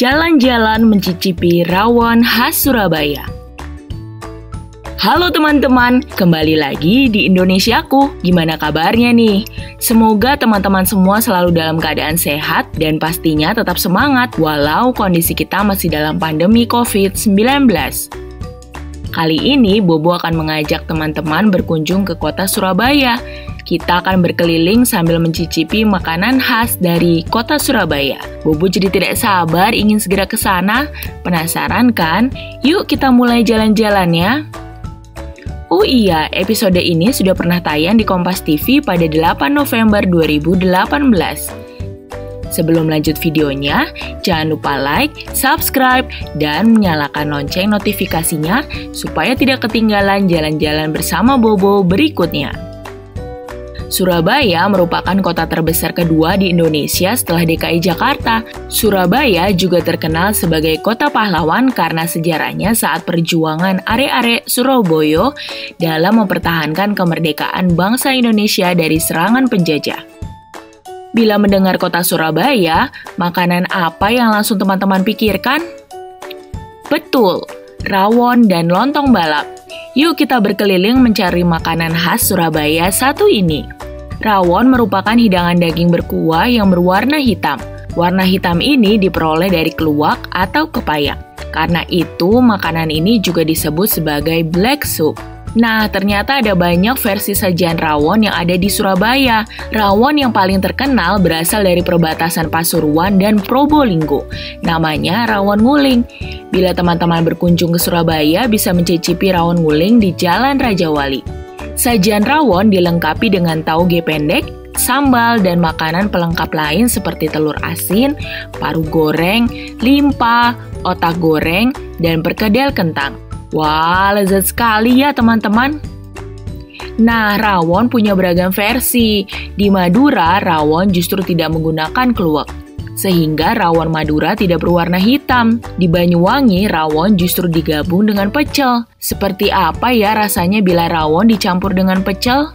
jalan-jalan mencicipi rawon khas Surabaya. Halo teman-teman, kembali lagi di Indonesiaku. Gimana kabarnya nih? Semoga teman-teman semua selalu dalam keadaan sehat dan pastinya tetap semangat walau kondisi kita masih dalam pandemi COVID-19. Kali ini Bobo akan mengajak teman-teman berkunjung ke kota Surabaya. Kita akan berkeliling sambil mencicipi makanan khas dari kota Surabaya. Bobo jadi tidak sabar ingin segera ke sana. Penasaran kan? Yuk kita mulai jalan-jalan ya. Oh iya, episode ini sudah pernah tayang di Kompas TV pada 8 November 2018. Sebelum lanjut videonya, jangan lupa like, subscribe, dan menyalakan lonceng notifikasinya supaya tidak ketinggalan jalan-jalan bersama Bobo berikutnya. Surabaya merupakan kota terbesar kedua di Indonesia setelah DKI Jakarta. Surabaya juga terkenal sebagai kota pahlawan karena sejarahnya saat perjuangan are-are Surabaya dalam mempertahankan kemerdekaan bangsa Indonesia dari serangan penjajah. Bila mendengar kota Surabaya, makanan apa yang langsung teman-teman pikirkan? Betul, rawon dan lontong balap. Yuk kita berkeliling mencari makanan khas Surabaya satu ini. Rawon merupakan hidangan daging berkuah yang berwarna hitam. Warna hitam ini diperoleh dari keluak atau kepayak. Karena itu, makanan ini juga disebut sebagai black soup. Nah, ternyata ada banyak versi sajian rawon yang ada di Surabaya. Rawon yang paling terkenal berasal dari perbatasan Pasuruan dan Probolinggo. Namanya rawon nguling. Bila teman-teman berkunjung ke Surabaya, bisa mencicipi rawon nguling di Jalan Raja Wali. Sajian rawon dilengkapi dengan tauge pendek, sambal, dan makanan pelengkap lain seperti telur asin, paru goreng, limpa, otak goreng, dan perkedel kentang. Wah, lezat sekali ya teman-teman. Nah, rawon punya beragam versi. Di Madura, rawon justru tidak menggunakan keluak. Sehingga rawon Madura tidak berwarna hitam. Di Banyuwangi, rawon justru digabung dengan pecel. Seperti apa ya rasanya bila rawon dicampur dengan pecel?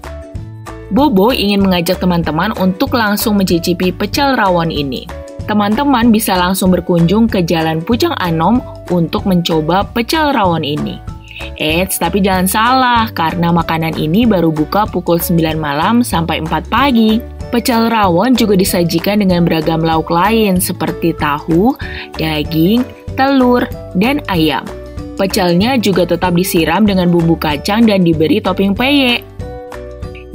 Bobo ingin mengajak teman-teman untuk langsung mencicipi pecel rawon ini teman-teman bisa langsung berkunjung ke Jalan Pucang Anom untuk mencoba pecel rawon ini. Eits, tapi jangan salah, karena makanan ini baru buka pukul 9 malam sampai 4 pagi. Pecel rawon juga disajikan dengan beragam lauk lain seperti tahu, daging, telur, dan ayam. Pecelnya juga tetap disiram dengan bumbu kacang dan diberi topping peye.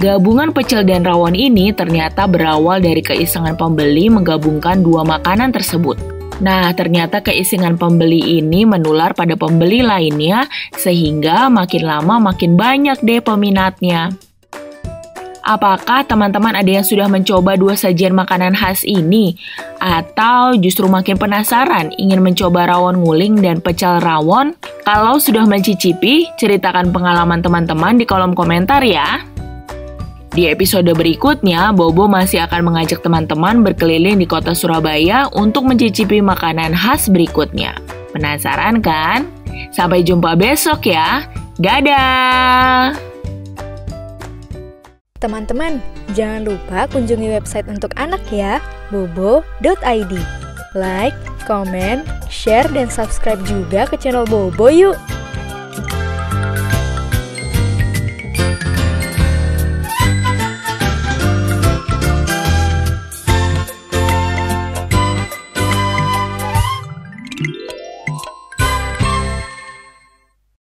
Gabungan pecel dan rawon ini ternyata berawal dari keisengan pembeli menggabungkan dua makanan tersebut. Nah, ternyata keisengan pembeli ini menular pada pembeli lainnya, sehingga makin lama makin banyak deh peminatnya. Apakah teman-teman ada yang sudah mencoba dua sajian makanan khas ini? Atau justru makin penasaran ingin mencoba rawon nguling dan pecel rawon? Kalau sudah mencicipi, ceritakan pengalaman teman-teman di kolom komentar ya. Di episode berikutnya, Bobo masih akan mengajak teman-teman berkeliling di kota Surabaya untuk mencicipi makanan khas berikutnya. Penasaran kan? Sampai jumpa besok ya. Dadah! Teman-teman, jangan lupa kunjungi website untuk anak ya, bobo.id. Like, comment, share, dan subscribe juga ke channel Bobo yuk!